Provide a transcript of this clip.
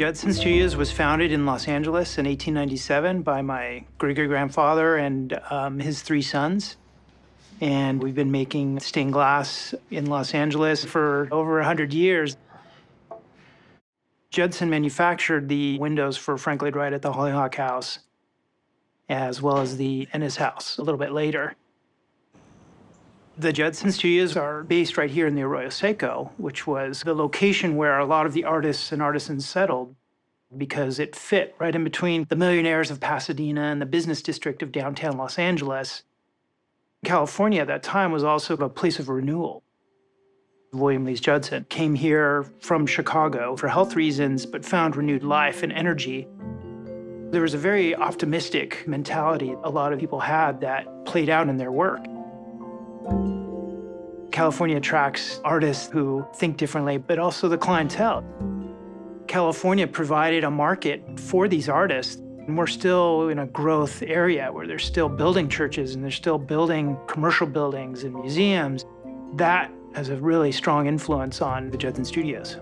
Judson Studios was founded in Los Angeles in 1897 by my great great grandfather and um, his three sons. And we've been making stained glass in Los Angeles for over 100 years. Judson manufactured the windows for Frank Lloyd Wright at the Hollyhock House, as well as the Ennis House a little bit later. The Judson Studios are based right here in the Arroyo Seco, which was the location where a lot of the artists and artisans settled because it fit right in between the millionaires of Pasadena and the business district of downtown Los Angeles. California at that time was also a place of renewal. William Lees Judson came here from Chicago for health reasons, but found renewed life and energy. There was a very optimistic mentality a lot of people had that played out in their work. California attracts artists who think differently, but also the clientele. California provided a market for these artists. And we're still in a growth area where they're still building churches and they're still building commercial buildings and museums. That has a really strong influence on the Judson Studios.